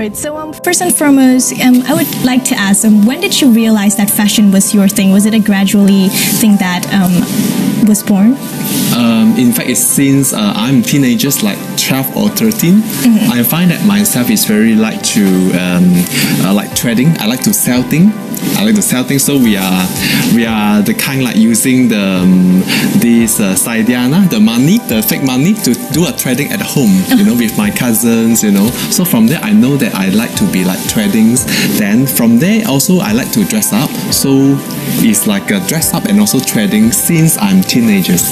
right. So, um, first and foremost, um, I would like to ask, um, when did you realize that fashion was your thing? Was it a gradually thing that um, was born? Um, in fact, it's since uh, I'm teenagers, like 12 or 13, I find that myself is very like to um, uh, like trading. I like to sell things. I like to sell things. So we are we are the kind like using the um, this uh, Saidina, the money, the fake money to do a trading at home. You know, with my cousins. You know, so from there I know that I like to be like tradings. Then from there also I like to dress up. So it's like a dress up and also trading since I'm teenagers.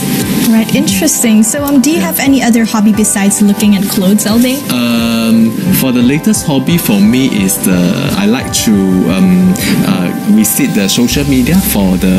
Right, interesting. So, um, do you have any other hobby besides looking at clothes all day? Um, for the latest hobby for me is the I like to um, uh, visit the social media for the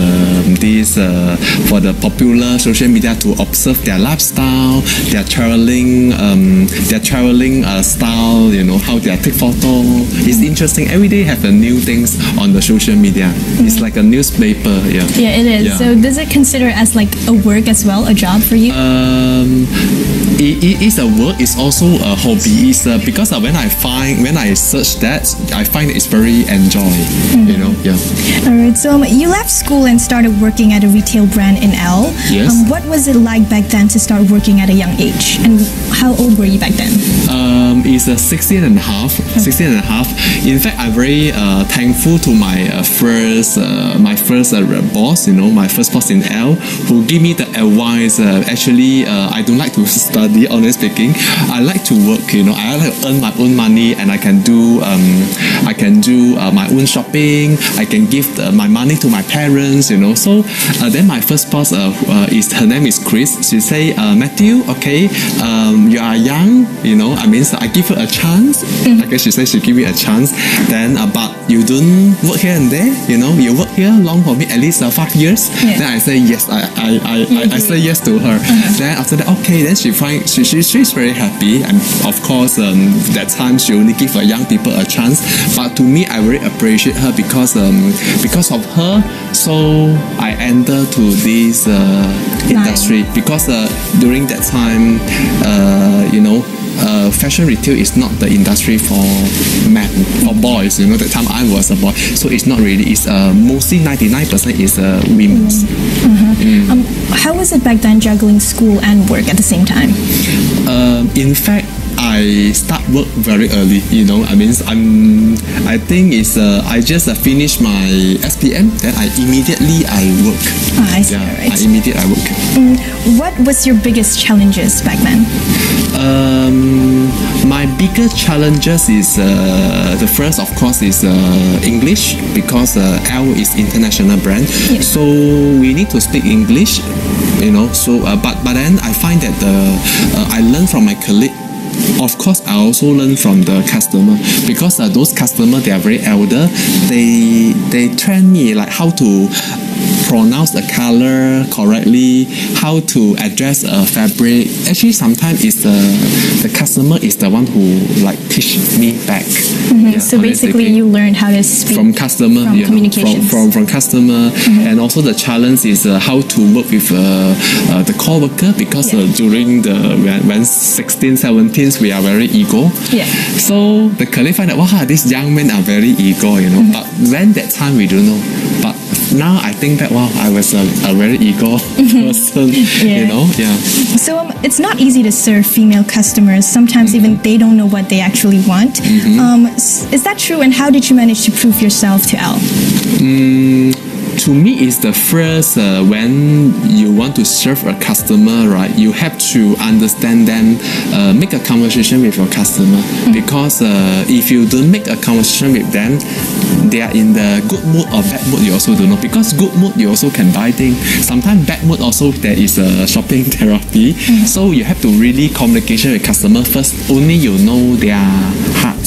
this uh, for the popular social media to observe their lifestyle, their traveling, um, their traveling uh, style. You know how they take photo. It's interesting. Every day have a new things on the social media. It's like a newspaper. Yeah. Yeah, it is. Yeah. So, does it consider as like a work as well, a job for you? Um, it, it is a work. It's also a hobby. It's uh, because uh, when I find when I search that, I find it's very enjoy. You know, yeah. All right. So, um, you left school and started working at a retail brand in L. Yes. Um, what was it like back then to start working at a young age? And how old were you back then? Um, it's a 16 and a half. 16 and a half. In fact, I'm very uh, thankful to my uh, first uh, my first uh, boss. You know, my first boss in L, who gave me the advice. Uh, actually, uh, I don't like to study. Honestly speaking, I like to work. You know, I like to earn my own money, and I can do um, I can do uh, my own shopping. I can give the, my money to my parents. You know, so uh, then my first boss uh, uh, is her name is Chris. She say, uh, Matthew, okay, um, you are young. You know, I mean, so I give her a chance. I guess she said she give me a chance. Then, uh, but you don't work here and there. You know, you work here long for me at least uh, five years. Yeah. Then I say yes. I I, I, I, I say yes to her. Then after that, okay. Then she find she, she she's very happy. And of course, um, that time she only give uh, young people a chance. But to me, I very appreciate her because um because of her. So I entered to this uh, industry because uh, during that time, uh, you know. Uh, fashion retail is not the industry for men for boys you know that time I was a boy so it's not really it's uh, mostly 99% is uh, women's Um, how was it back then juggling school and work at the same time? Um, in fact, I start work very early. You know, I mean, I'm. I think it's. Uh, I just uh, finished my SPM. Then I immediately I work. Ah, I see. Yeah, Alright. I immediately I work. What was your biggest challenges back then? Um, my biggest challenges is uh, the first, of course, is uh, English because uh, L is international brand, Yeah. so we need to speak English. You know, so uh, but but then I find that the uh, I learn from my colleague. Of course, I also learn from the customer because uh, those customers they are very elder. They they train me like how to pronounce a color correctly, how to address a fabric. Actually, sometimes it's the the customer is the one who like teach me back. Yeah, so basically, you learned how to speak from customer from you know, from, from from customer. And also the challenge is uh, how to work with uh, uh, the core worker because Yeah. uh, during the when, when 16 17 we are very ego. Yeah. so the colleague find that wow these young men are very ego you know. But when that time we don't know. But now I think that wow I was a, a very ego person Yeah. you know yeah So um, it's not easy to serve female customers. Sometimes even they don't know what they actually want. Mm-hmm. Um, is that true? And how did you manage to prove yourself to Al? Mm, to me it's the first uh, when you want to serve a customer right you have to understand them uh, make a conversation with your customer. Because uh, if you don't make a conversation with them they are in the good mood or bad mood you also don't know. Because good mood you also can buy things sometimes bad mood also there is a shopping therapy. So you have to really communication with customer first. Only you know their heart.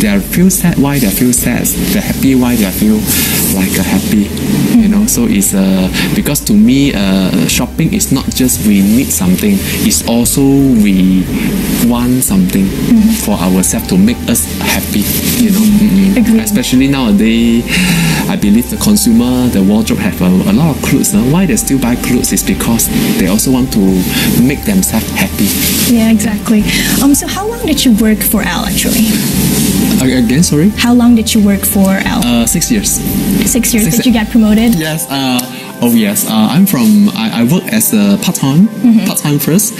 They feel sad why they feel sad. They're happy why they feel like a happy. Know, so it's uh, because to me, uh, shopping is not just we need something; it's also we want something for ourselves to make us happy. You know. Agreed. especially nowadays, I believe the consumer, the wardrobe have a, a lot of clothes. Uh, why they still buy clothes is because they also want to make themselves happy. Yeah, exactly. Um, so how long did you work for L actually? Again, sorry. How long did you work for L? Uh, six years. Six years. six- Did you get promoted? Yes. Uh, oh yes. Uh, I'm from. I, I work as a part time. Part time first.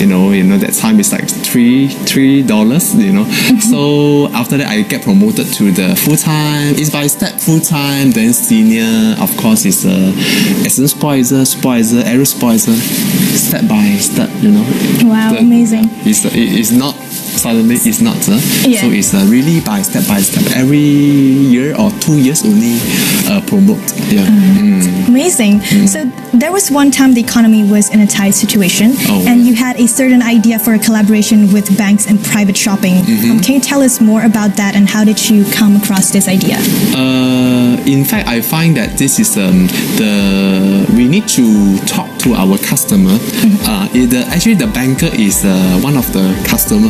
You know. You know that time is like three three dollars. You know. So after that, I get promoted to the full time. It's by step full time. Then senior. Of course, is a assistant supervisor, supervisor, area supervisor. Step by step. You know. Wow, The- amazing. It's it, it's not suddenly. It's not. Uh, Yeah. So it's uh, really by step by step. Every year or two years only uh, promote. Yeah. Mm. Amazing. So there was one time the economy was in a tight situation, Oh. and you had a certain idea for a collaboration with banks and private shopping. Mm-hmm. Um, can you tell us more about that, and how did you come across this idea? Uh, in fact, I find that this is um, the we need to talk to our customer. Uh, it, the, actually, the banker is uh, one of the customer.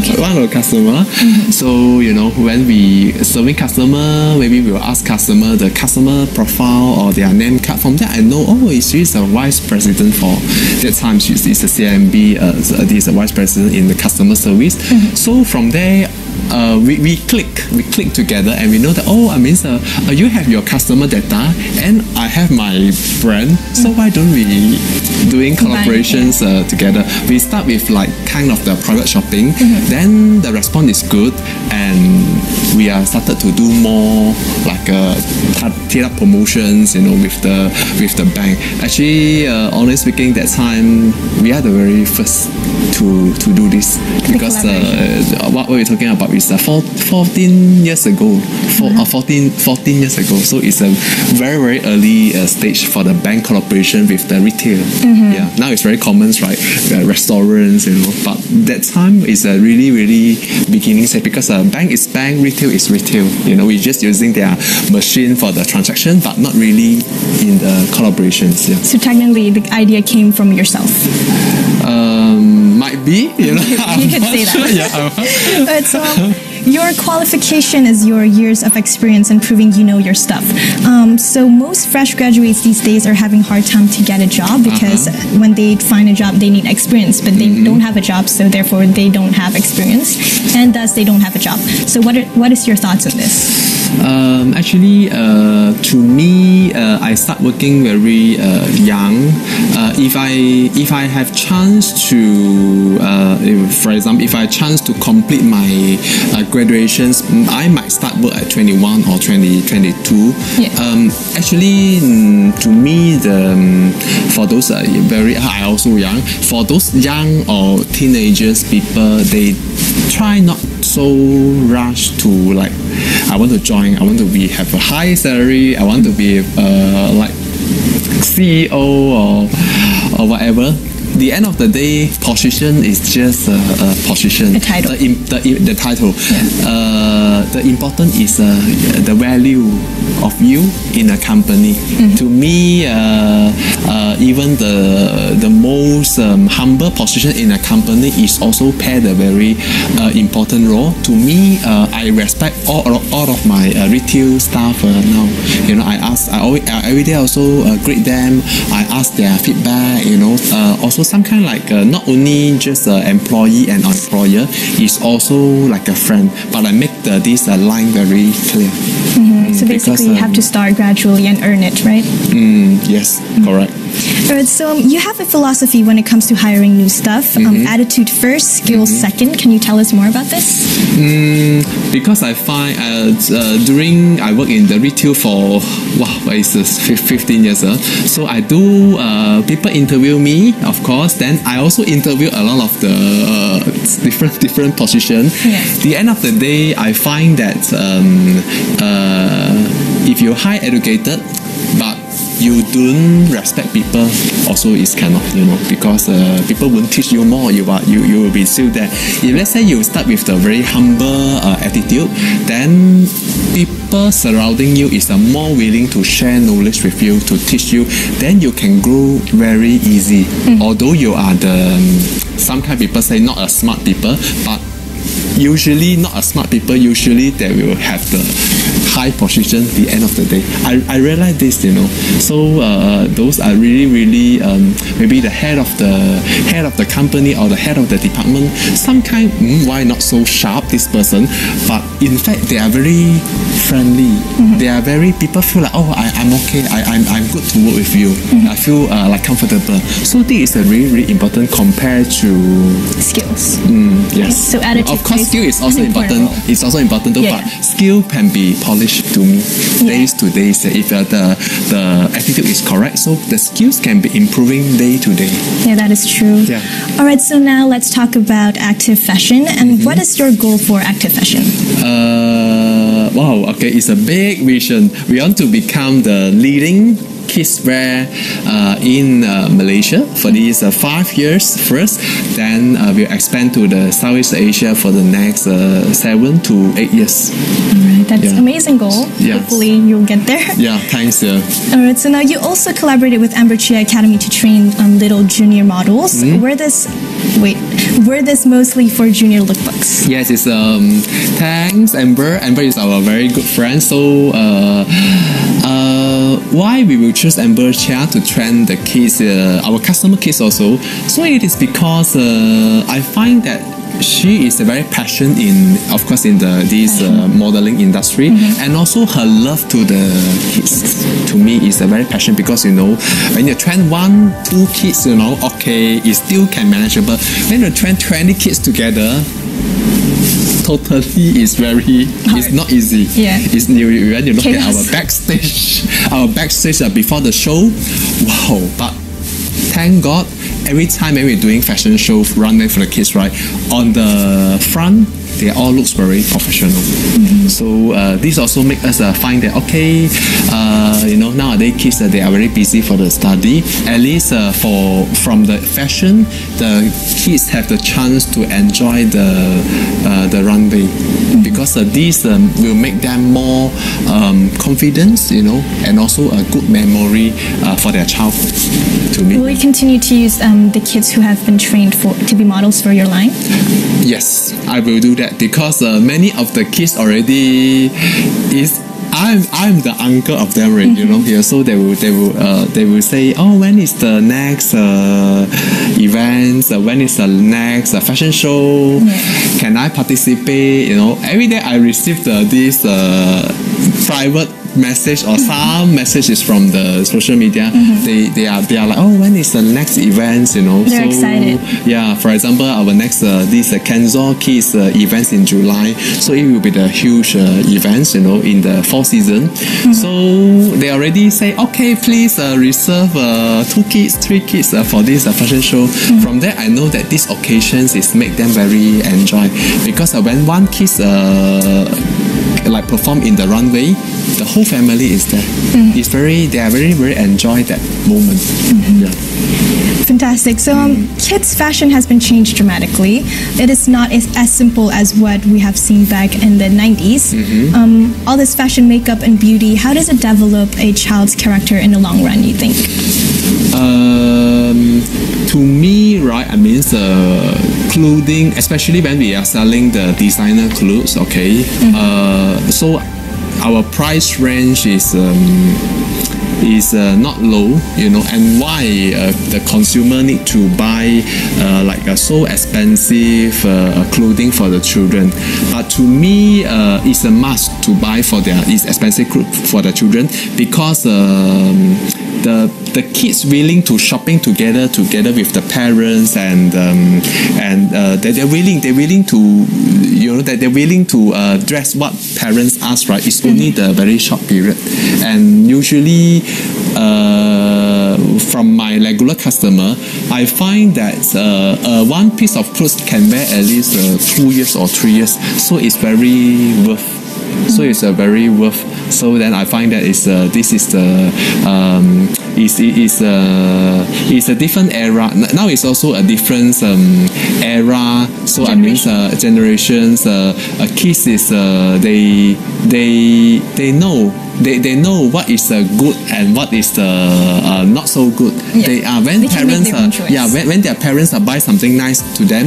Okay. One of the customer. So you know when we serving customer, maybe we will ask customer the customer profile or their name card. From there, I know oh, she's a vice president for that time. She's is a CIMB. Uh, is a vice president in the customer service. So from there uh, we, we click we click together and we know that oh I mean uh, you have your customer data and I have my brand so why don't we doing collaborations uh, together we start with like kind of the private shopping then the response is good and we are started to do more like uh, up promotions you know with the with the bank. Actually uh, honestly speaking that time we are the very first to to do this because uh, uh, what we're talking about is uh, four, 14 years ago, four, uh, 14, 14 years ago. So it's a very, very early uh, stage for the bank collaboration with the retail. Yeah, now it's very common, right? Uh, restaurants, you know. But that time is a really, really beginning stage because uh, bank is bank, retail is retail. You know, we're just using their machine for the transaction, but not really in the collaborations. Yeah. So technically, the idea came from yourself. Um, might be, you know. You can say that. yeah. uh-huh. But so um, your qualification is your years of experience and proving you know your stuff. Um, so most fresh graduates these days are having hard time to get a job because Uh-huh. when they find a job they need experience, but Mm-hmm. they don't have a job, so therefore they don't have experience, and thus they don't have a job. So what are, what is your thoughts on this? Um, actually, uh, to me, uh, I start working very uh, young. Uh, if I if I have chance to, uh, if, for example, if I chance to complete my uh, graduations, mm, I might start work at 21 or 20, 22. Yeah. Um, actually, mm, to me, the um, for those uh, very I also young. For those young or teenagers, people they try not so rush to like I want to join. I want to be have a high salary. I want to be uh, like CEO or or whatever. The end of the day, position is just a, a position. A title. The, the, the title. Uh, the important is uh, the value of you in a company. To me, uh, uh, even the the most um, humble position in a company is also played a very uh, important role. To me, uh, I respect all, all of my uh, retail staff uh, now. You know, I ask, I always, every day also uh, greet them. I ask their feedback. You know, uh, also some kind like uh, not only just uh, employee and employer, is also like a friend. But I make the, this uh, line very clear. So because, basically, you have um, to start gradually and earn it, right? Mm, yes, correct. Alright, so um, you have a philosophy when it comes to hiring new stuff. Um, attitude first, skills second. Can you tell us more about this? Mm, because I find uh, uh, during I work in the retail for wow, it's uh, 15 years. Uh, so I do uh, people interview me, of course. Then I also interview a lot of the uh, different different position. Yeah. The end of the day, I find that um, uh, if you're high educated, but you don't respect people, also is cannot, you know, because uh, people won't teach you more. You are you, you will be still there. If let's say you start with the very humble uh, attitude, then people surrounding you is uh, more willing to share knowledge with you, to teach you, then you can grow very easy. Although you are the um, some kind of people say not a smart people, but usually not a smart people usually they will have the high position the end of the day. I, I realize this you know. So uh, those are really really um, maybe the head of the head of the company or the head of the department. Some kind mm, why not so sharp this person? But in fact they are very friendly. They are very people feel like oh I, i'm okay. I, I'm, I'm good to work with you. I feel uh, like comfortable. So this is a really really important compared to Skills. Mm, yes. So attitude Of course, skill is also important. role. It's also important though, Yeah, but skill can be polished to me days to days. If uh, the the attitude is correct, so the skills can be improving day to day. Yeah, that is true. Yeah. All right, so now let's talk about active fashion. And what is your goal for active fashion? Uh, wow. Okay, it's a big vision. We want to become the leading kids wear uh, in uh, Malaysia for these uh, five years first. Then uh, we'll expand to the Southeast Asia for the next uh, seven to eight years. All right, that's Yeah. amazing goal. Yes. Hopefully you'll get there. Yeah, thanks. Uh, All right, so now you also collaborated with Amber Chia Academy to train um, little junior models. Mm-hmm. Were this, wait, were this mostly for junior lookbooks? Yes, it's um thanks Amber. Amber is our very good friend. So uh, why we will choose Amber Chia to train the kids, uh, our customer kids also. So it is because uh, I find that she is a very passionate in, of course, in the this uh, modeling industry, and also her love to the kids. To me, is a very passion because you know when you train one, two kids, you know, okay, it still can manageable. When you train twenty kids together, totally is very it's not easy. Yeah. It's when you look at our backstage, our backstage uh, before the show, wow! But thank God, every time when we're doing fashion show runway for the kids, right, on the front. They all looks very professional. So uh, this also make us uh, find that okay, uh, you know nowadays kids uh, they are very busy for the study. At least uh, for from the fashion, the kids have the chance to enjoy the uh, the runway because uh, this um, will make them more um, confidence, you know, and also a good memory uh, for their childhood. To me, Will you continue to use um, the kids who have been trained for to be models for your line? yes, I will do that because uh, many of the kids already is. I'm, I'm the uncle of them, right, you know here. So they will they will uh, they will say, oh, when is the next uh, event? Uh, when is the next uh, fashion show? Can I participate? You know, every day I receive the, this uh, private message or some messages from the social media. They they are they are like, oh, when is the next event? You know, They're so excited. yeah, for example, our next uh, this uh, Kenzo Kids uh, events in July, so it will be the huge uh, events, you know, in the fall season. So they already say, okay, please uh, reserve uh, two kids, three kids uh, for this uh, fashion show. From there, I know that these occasions is make them very enjoy because uh, when one kids uh, like perform in the runway, the whole family is there. It's very they are very very enjoy that moment. Yeah. Fantastic. So, um, kids' fashion has been changed dramatically. It is not as, as simple as what we have seen back in the 90s. Um, all this fashion, makeup, and beauty, how does it develop a child's character in the long run, you think? Um, to me, right, I mean, the clothing, especially when we are selling the designer clothes, okay. Uh, so our price range is um, is uh, not low, you know, and why uh, the consumer need to buy uh, like a so expensive uh, clothing for the children. But to me, uh, it's a must to buy for their it's expensive for the children because um, the the kids willing to shopping together together with the parents and um, and uh, they they're willing they're willing to you know that they're willing to uh, dress what parents ask right? It's only the very short period. And usually uh, from my regular customer I find that uh, uh, one piece of clothes can wear at least uh, two years or three years. So it's very worth so it's a very worth So then I find that is uh, this is the um, is is uh, is a different era. Now it's also a different um, era. So I mean uh, generations. Uh, uh, kids is uh, they they they know they, they know what is uh, good and what is the uh, not so good. Yeah. They are when They parents their uh, choice. yeah when, when their parents uh, buy something nice to them,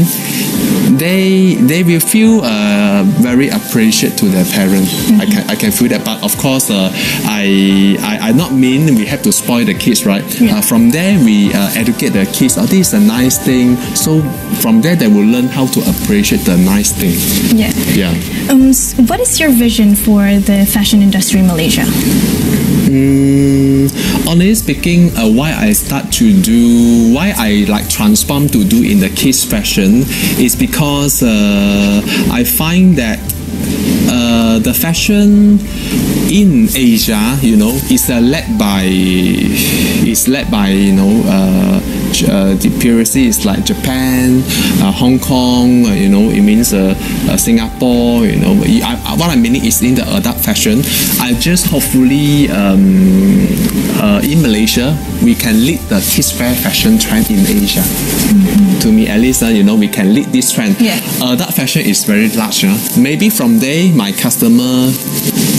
they they will feel uh, very appreciate to their parent. I can I can feel that. But of course, uh, I, I I not mean we have to spoil the kids, right? Yeah. Uh, from there we uh, educate the kids. Oh, this is a nice thing. So from there they will learn how to appreciate the nice thing. Yeah. Yeah. Um, s- what is your vision for the fashion industry in Malaysia? Mm, honestly speaking, uh, why I start to do, why I like transform to do in the kids fashion is because uh, I find that uh, the fashion in Asia, you know, is uh, led by is led by you know uh, uh, the previously is like Japan, uh, Hong Kong, uh, you know, it means uh, uh, Singapore, you know. I, what I mean is in the adult fashion. I just hopefully um, in Malaysia we can lead the kids wear fashion trend in Asia. To me, at least, uh, you know, we can lead this trend. Yeah. Adult fashion is very large. Uh. Maybe from there my customer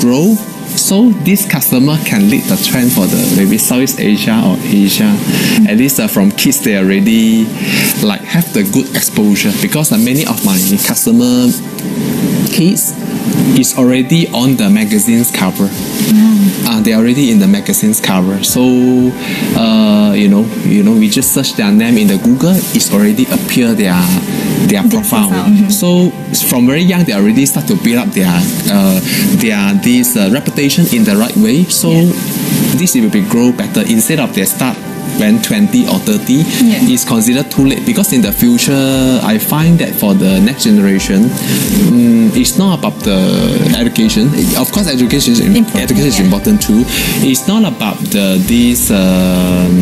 grow. So this customer can lead the trend for the maybe Southeast Asia or Asia. At least uh, from kids they already like have the good exposure because uh, many of my customer kids is already on the magazine's cover. Uh, they're already in the magazine's cover. So, uh, you know, you know, we just search their name in the Google. It's already appear their their profile. profile, mhm. So from very young, they already start to build up their uh, their this uh, reputation in the right way. So this will be grow better instead of they start when 20 or 30 Yeah. is considered too late because in the future I find that for the next generation mm, it's not about the education of course education is Important, education is yeah. important too it's not about the this um,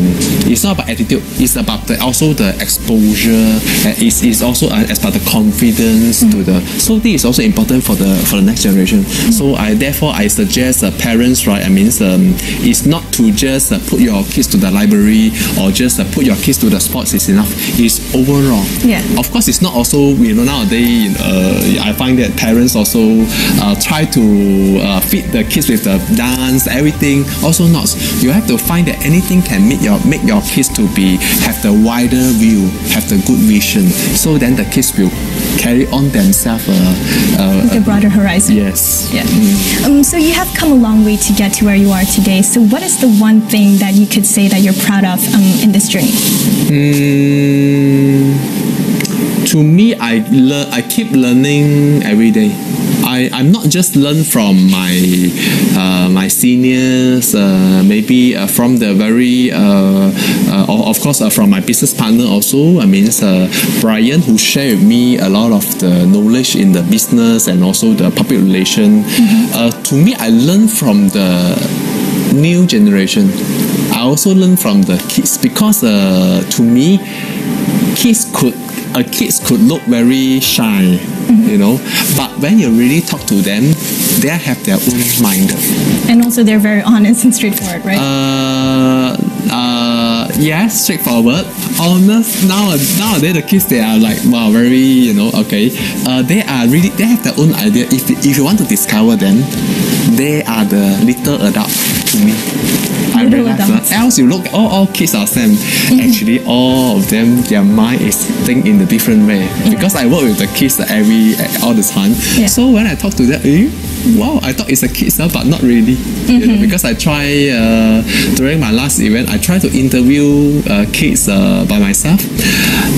it's not about attitude it's about the also the exposure it's, it's also uh, as about the confidence to the so this is also important for the for the next generation so I therefore I suggest uh, parents right I mean um, it's not to just uh, put your kids to the library or just uh, put your kids to the sports is enough it's overall Yeah. of course it's not also you know nowadays uh, I find that parents also uh, try to uh, feed the kids with the dance everything also not you have to find that anything can make your make your kids to be have the wider view have the good vision so then the kids will carry on themselves uh, uh, The broader horizon. yes Yeah. Um, so you have come a long way to get to where you are today. So what is the one thing that you could say that you're proud of um, in this journey? Mm, to me, I learn. I keep learning every day. I, I'm not just learn from my uh, my seniors, uh, maybe uh, from the very, uh, uh, of course, uh, from my business partner also. I mean, uh, Brian, who shared with me a lot of the knowledge in the business and also the public relation. Uh, to me, I learn from the new generation. I also learn from the kids because uh, to me, kids could uh, kids could look very shy, you know, but when you really talk to them, they have their own mind. And also they're very honest and straightforward, right? Uh, uh, yes, straightforward. Honest. Now nowadays the kids they are like wow, very you know okay. Uh, they are really they have their own idea. If if you want to discover them, they are the little adult to me. I Little realize adults. that. Else you look all, all kids are same. Actually, all of them their mind is think in a different way. Because I work with the kids every all the time. Yeah. So when I talk to them, eh, wow, I thought it's a kids, uh, but not really. You know, because I try uh, during my last event, I try to interview uh, kids uh, by myself.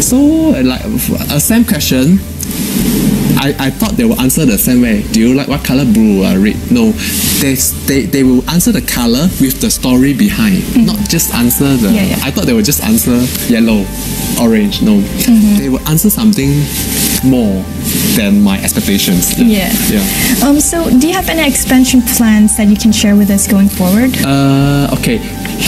So uh, like a same question. I, I thought they will answer the same way. Do you like what color? Blue or red? No. They, they, they will answer the color with the story behind, not just answer the. Yeah, yeah. I thought they would just answer yellow, orange. No. They will answer something more than my expectations. Yeah. Yeah. Um, so do you have any expansion plans that you can share with us going forward? Uh, okay.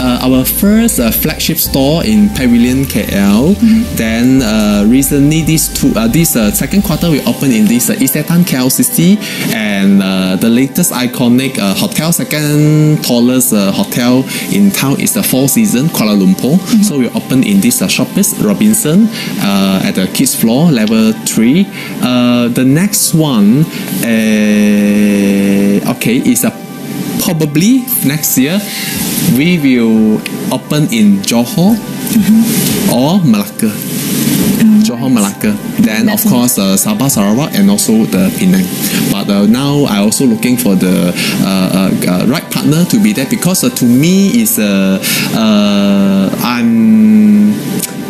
Uh, our first uh, flagship store in Pavilion KL. Then uh, recently, this two, uh, this uh, second quarter, we opened in this uh, Isetan KLCC, and uh, the latest iconic uh, hotel, second tallest uh, hotel in town is the Four Season Kuala Lumpur. So we opened in this uh, Shoppes Robinson uh, at the kids floor, level three. Uh, the next one, uh, okay, is a probably next year we will open in Johor or Malacca. Johor, Malacca. Then of course uh, Sabah, Sarawak, and also the Penang. But uh, now I also looking for the uh, uh, uh, right partner to be there because uh, to me is I'm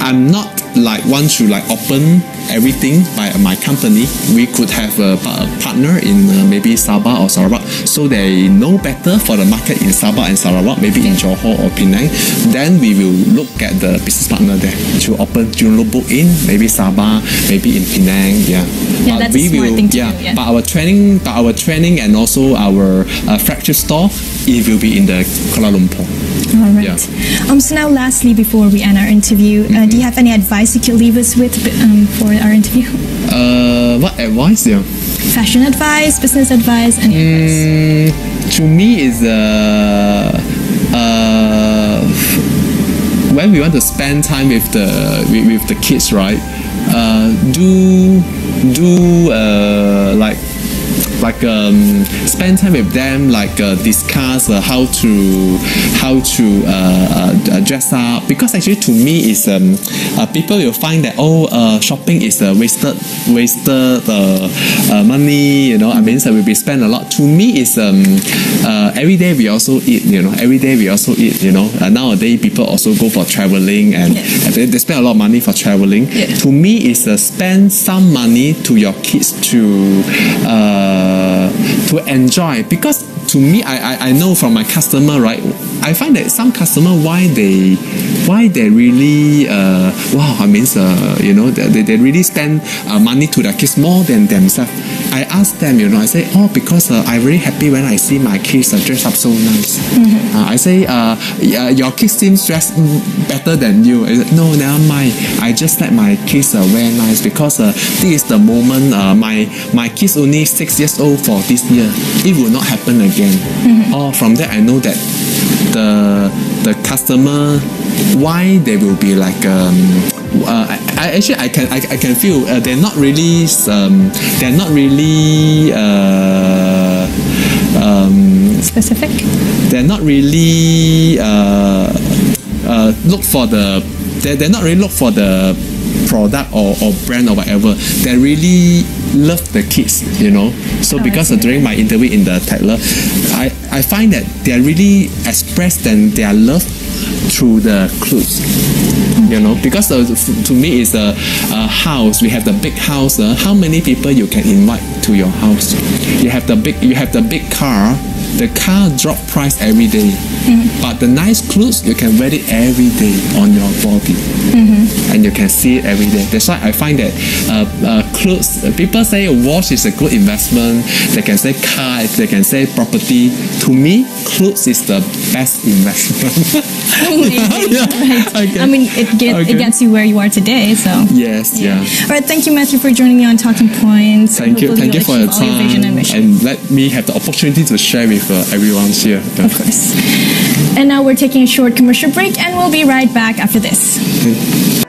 I'm not like want to like open everything by my company. We could have a, a partner in uh, maybe Sabah or Sarawak, so they know better for the market in Sabah and Sarawak, maybe in Johor or Penang. Then we will look at the business partner there to open to book in maybe Sabah, maybe in Penang. Yeah, Yeah, that's a we will. thing yeah, do, yeah. but our training, but our training and also our uh, fracture store, it will be in the Kuala Lumpur. All right. Yeah. Um, so now, lastly, before we end our interview, uh, do you have any advice you could leave us with um, for our interview? Uh, what advice? Yeah. Fashion advice, business advice, any advice? Mm, to me is uh, uh, when we want to spend time with the with, with the kids right uh, do do uh, like like um, spend time with them like uh, discuss uh, how to how to uh, uh, dress up. Because actually to me is um, uh, people will find that oh uh, shopping is uh, wasted wasted uh, uh, money you know I mean so we be spend a lot. To me is um, uh, every day we also eat you know every day we also eat you know. Uh, nowadays people also go for traveling and, and they, they spend a lot of money for traveling. Yeah. to me is uh, spend some money to your kids to uh, to enjoy. Because to me I, I, I know from my customer right I find that some customer why they why they really uh, wow I mean uh, you know they, they really spend uh, money to their kids more than themselves. I ask them you know I say oh because uh, I'm very happy when I see my kids uh, dress up so nice. Uh, I say uh, your kids seems dressed mm, better than you. I said, no never mind. I just let my kids uh, wear nice because uh, this is the moment uh, my my kids only six years old for this year. It will not happen again. Oh from that I know that the the customer why they will be like um, uh, I, I actually I can I, I can feel uh, they're not really um, they're not really uh, um, Specific? they're not really uh, uh, look for the they're, they're not really look for the product or, or brand or whatever. They really love the kids you know? So Oh, because during my interview in the Tatler I, I find that they really express them their love through the clothes you know because uh, to me it's a, a house. We have the big house uh, how many people you can invite to your house? You have the big you have the big car the car drop price every day. but the nice clothes you can wear it every day on your body and you can see it every day that's why I find that uh, uh, clothes uh, people say watch is a good investment they can say car they can say property to me clothes is the best investment right. Okay. I mean, it, get, Okay. it gets you where you are today, so. yes yeah. All right, thank you, Matthew, for joining me on Talking Points. Thank you, thank you for your your time and and let me have the opportunity to share with uh, everyone here. Yeah. Of course. And now we're taking a short commercial break, and we'll be right back after this.